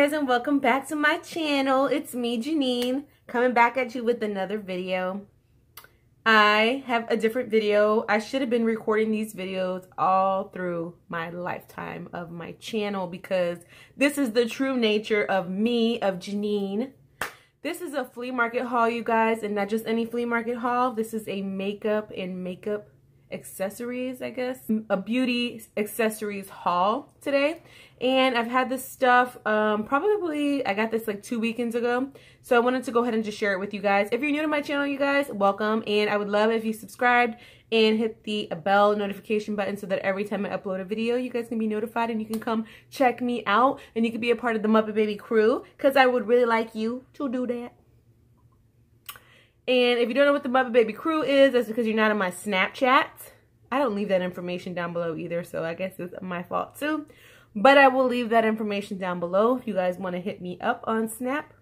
guys and welcome back to my channel. It's me, Genine, coming back at you with another video. I have a different video. I should have been recording these videos all through my lifetime of my channel because this is the true nature of me, of Genine. This is a flea market haul, you guys, and not just any flea market haul. This is a makeup and makeup accessories, I guess. A beauty accessories haul today. And I've had this stuff um, probably, I got this like two weekends ago. So I wanted to go ahead and just share it with you guys. If you're new to my channel, you guys, welcome. And I would love if you subscribed and hit the bell notification button so that every time I upload a video, you guys can be notified and you can come check me out. And you can be a part of the Muppet Baby crew because I would really like you to do that. And if you don't know what the Muppet Baby crew is, that's because you're not on my Snapchat. I don't leave that information down below either, so I guess it's my fault too. But I will leave that information down below if you guys want to hit me up on Snap.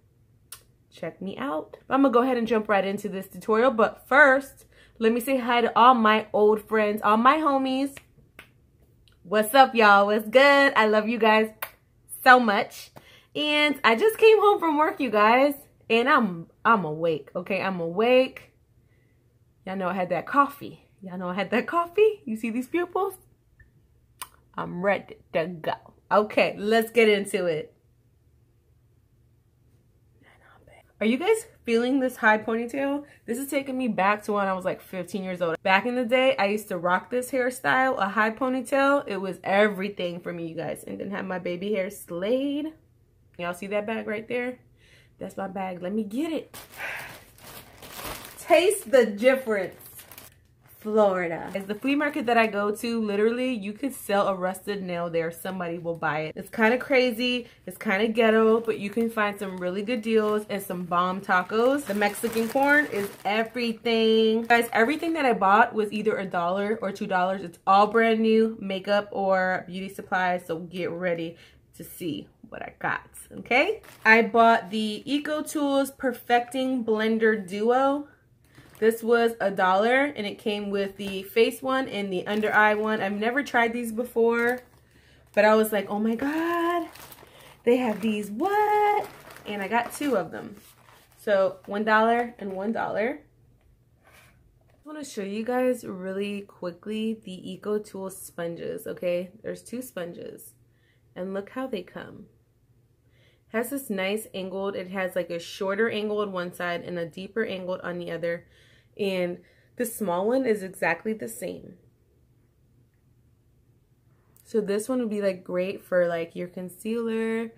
Check me out. I'm going to go ahead and jump right into this tutorial. But first, let me say hi to all my old friends, all my homies. What's up, y'all? What's good? I love you guys so much. And I just came home from work, you guys. And I'm I'm awake, okay? I'm awake. Y'all know I had that coffee. Y'all know I had that coffee. You see these pupils? I'm ready to go. Okay, let's get into it. Are you guys feeling this high ponytail? This is taking me back to when I was like 15 years old. Back in the day, I used to rock this hairstyle, a high ponytail. It was everything for me, you guys. And then have my baby hair slayed. Y'all see that bag right there? That's my bag. Let me get it. Taste the difference. Florida. It's the flea market that I go to. Literally, you could sell a rusted nail there. Somebody will buy it. It's kind of crazy. It's kind of ghetto, but you can find some really good deals and some bomb tacos. The Mexican corn is everything. Guys, everything that I bought was either a dollar or two dollars. It's all brand new makeup or beauty supplies, so get ready to see what I got, okay? I bought the Eco Tools Perfecting Blender Duo. This was a dollar and it came with the face one and the under eye one. I've never tried these before, but I was like, oh my God, they have these, what? And I got two of them. So $1 and $1. I want to show you guys really quickly the Eco Tools sponges, okay? There's two sponges and look how they come has this nice angled, it has like a shorter angle on one side and a deeper angled on the other. And the small one is exactly the same. So this one would be like great for like your concealer,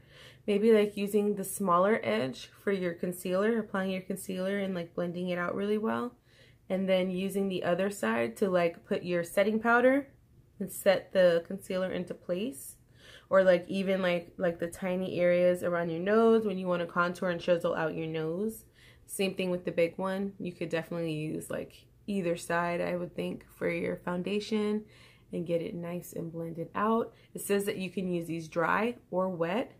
maybe like using the smaller edge for your concealer, applying your concealer and like blending it out really well. And then using the other side to like put your setting powder and set the concealer into place or like even like like the tiny areas around your nose when you want to contour and chisel out your nose. Same thing with the big one. You could definitely use like either side I would think for your foundation and get it nice and blended out. It says that you can use these dry or wet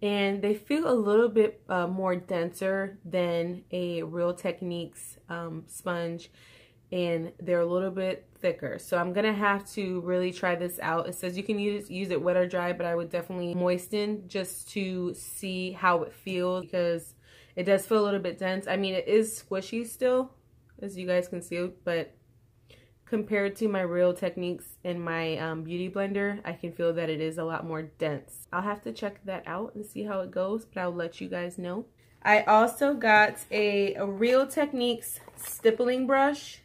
and they feel a little bit uh, more denser than a Real Techniques um, sponge and they're a little bit thicker. So I'm to have to really try this out. It says you can use, use it wet or dry, but I would definitely moisten just to see how it feels because it does feel a little bit dense. I mean, it is squishy still, as you guys can see, but compared to my Real Techniques in my um, Beauty Blender, I can feel that it is a lot more dense. I'll have to check that out and see how it goes, but I'll let you guys know. I also got a, a Real Techniques stippling brush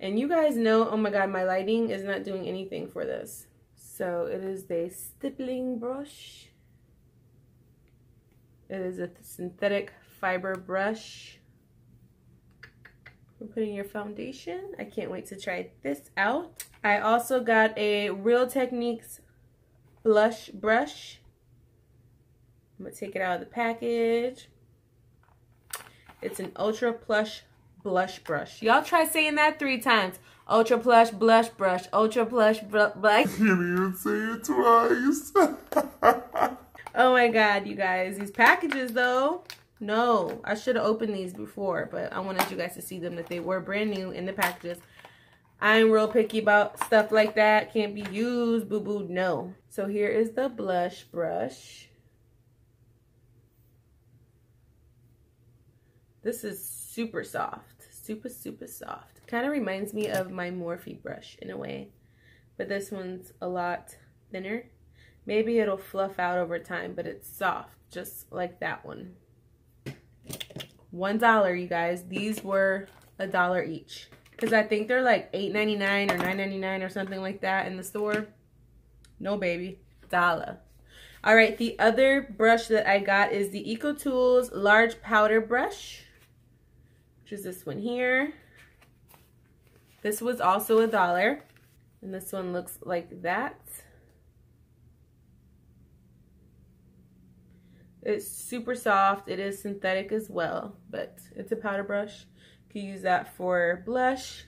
and you guys know, oh my god, my lighting is not doing anything for this. So it is the stippling brush. It is a synthetic fiber brush for putting your foundation. I can't wait to try this out. I also got a Real Techniques blush brush. I'm going to take it out of the package. It's an Ultra Plush blush brush. Y'all try saying that three times. Ultra plush blush brush. Ultra plush blush. I can't even say it twice. oh my god, you guys. These packages though. No, I should have opened these before, but I wanted you guys to see them that they were brand new in the packages. I'm real picky about stuff like that. Can't be used, boo-boo, no. So here is the blush brush. This is super soft. Super, super soft. Kind of reminds me of my Morphe brush in a way. But this one's a lot thinner. Maybe it'll fluff out over time, but it's soft, just like that one. One dollar, you guys. These were a dollar each. Because I think they're like $8.99 or $9.99 or something like that in the store. No, baby. Dollar. All right, the other brush that I got is the EcoTools Large Powder Brush, which is this one here. This was also a dollar, and this one looks like that. It's super soft. It is synthetic as well, but it's a powder brush. You can use that for blush,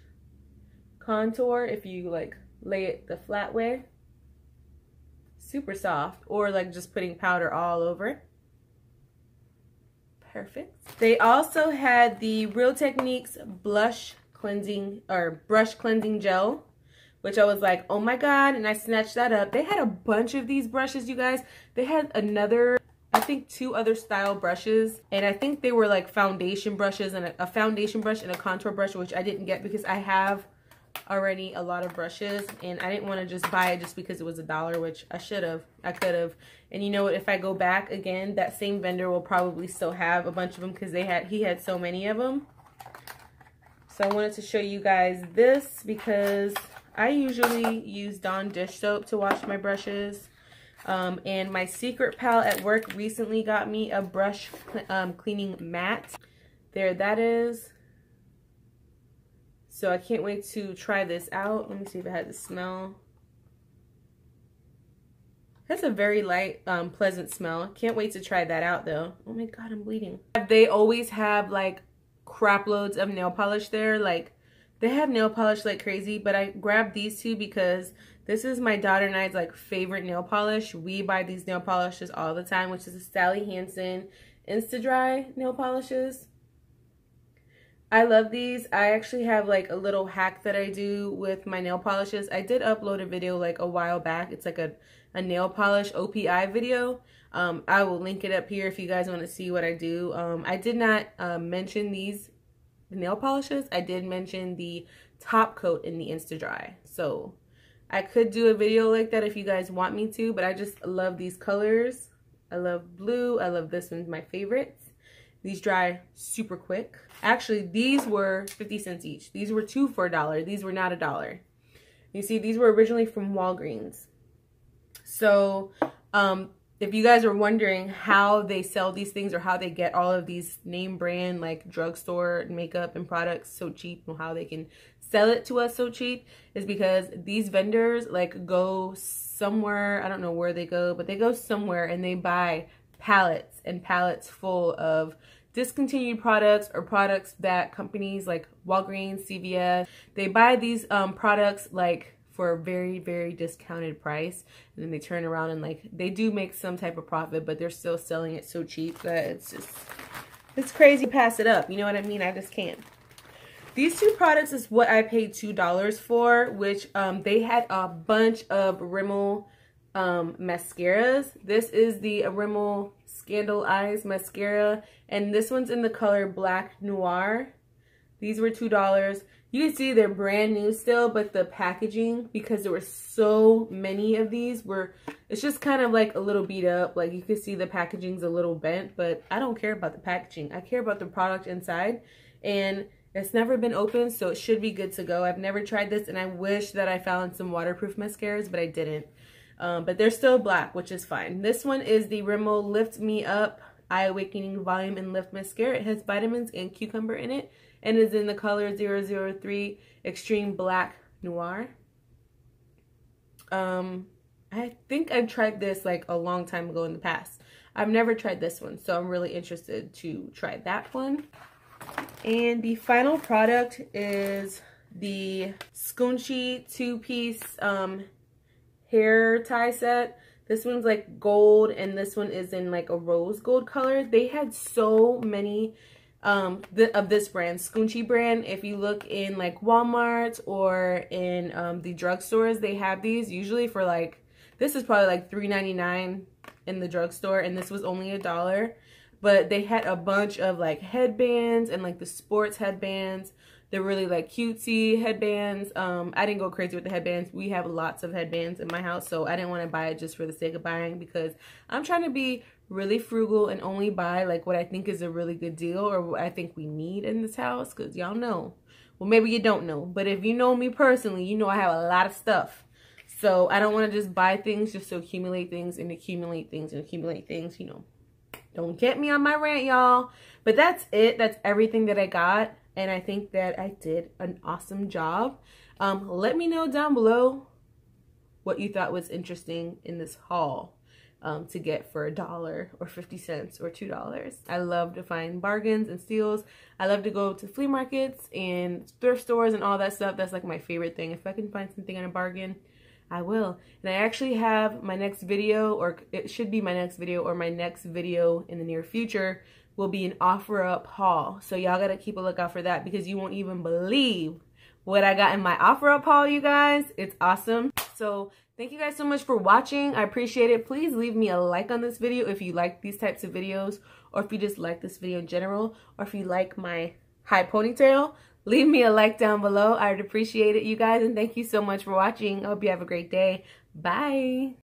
contour, if you like lay it the flat way super soft or like just putting powder all over. Perfect. They also had the Real Techniques blush cleansing or brush cleansing gel which I was like, oh my God, and I snatched that up. They had a bunch of these brushes, you guys. They had another, I think two other style brushes, and I think they were like foundation brushes and a, a foundation brush and a contour brush, which I didn't get because I have already a lot of brushes and I didn't want to just buy it just because it was a dollar which I should have I could have and you know what if I go back again that same vendor will probably still have a bunch of them because they had he had so many of them so I wanted to show you guys this because I usually use Dawn dish soap to wash my brushes. Um, and my secret pal at work recently got me a brush um, cleaning mat. There that is so I can't wait to try this out. Let me see if it has a smell. That's a very light, um, pleasant smell. Can't wait to try that out though. Oh my god, I'm bleeding. They always have like crap loads of nail polish there. Like they have nail polish like crazy, but I grabbed these two because this is my daughter and I's like favorite nail polish. We buy these nail polishes all the time, which is a Sally Hansen Insta-Dri nail polishes. I love these. I actually have like a little hack that I do with my nail polishes. I did upload a video like a while back. It's like a, a nail polish OPI video. Um, I will link it up here if you guys want to see what I do. Um, I did not uh, mention these nail polishes. I did mention the top coat in the Insta-Dri. So I could do a video like that if you guys want me to, but I just love these colors. I love blue. I love this one's my favorite. These dry super quick. Actually, these were 50 cents each. These were two for a dollar. These were not a dollar. You see, these were originally from Walgreens. So, um, if you guys are wondering how they sell these things or how they get all of these name brand like drugstore makeup and products so cheap and how they can sell it to us so cheap is because these vendors like go somewhere, I don't know where they go, but they go somewhere and they buy pallets and pallets full of discontinued products or products that companies like Walgreens, CVS, they buy these um, products like for a very, very discounted price. And then they turn around and like, they do make some type of profit, but they're still selling it so cheap that it's just, it's crazy pass it up. You know what I mean? I just can't. These two products is what I paid $2 for, which um, they had a bunch of Rimmel um, mascaras. This is the Rimmel Scandal Eyes Mascara. And this one's in the color Black Noir. These were $2. You can see they're brand new still, but the packaging, because there were so many of these, were it's just kind of like a little beat up. Like you can see the packaging's a little bent, but I don't care about the packaging. I care about the product inside. And it's never been opened, so it should be good to go. I've never tried this, and I wish that I found some waterproof mascaras, but I didn't. Um, but they're still black, which is fine. This one is the Rimmel Lift Me Up Eye Awakening Volume and Lift Mascara. It has vitamins and cucumber in it and is in the color 003 Extreme Black Noir. Um, I think I've tried this like a long time ago in the past. I've never tried this one, so I'm really interested to try that one. And the final product is the Scunci two-piece um, hair tie set. This one's like gold and this one is in like a rose gold color. They had so many um the, of this brand, Scunci brand. If you look in like Walmart or in um, the drugstores, they have these usually for like, this is probably like $3.99 in the drugstore and this was only a dollar. but they had a bunch of like headbands and like the sports headbands they're really like cutesy headbands. Um i didn't go crazy with the headbands. We have lots of headbands in my house so i didn't want to buy it just for the sake of buying because i'm trying to be really frugal and only buy like what i think is a really good deal or what i think we need in this house because y'all know. Well maybe you don't know but if you know me personally you know i have a lot of stuff. So i don't want to just buy things just to accumulate things and accumulate things and accumulate things you know. Don't get me on my rant y'all but that's it. That's everything that i got and I think that I did an awesome job. Um, let me know down below what you thought was interesting in this haul um, to get for a dollar or 50 cents or $2. I love to find bargains and steals. I love to go to flea markets and thrift stores and all that stuff. That's like my favorite thing. If I can find something on a bargain, I will. And I actually have my next video, or it should be my next video, or my next video in the near future will be an OfferUp haul. So y'all gotta keep a lookout for that because you won't even believe what I got in my OfferUp haul, you guys. It's awesome. So thank you guys so much for watching. I appreciate it. Please leave me a like on this video if you like these types of videos or if you just like this video in general or if you like my high ponytail. Leave me a like down below. I'd appreciate it, you guys. And thank you so much for watching. I hope you have a great day. Bye.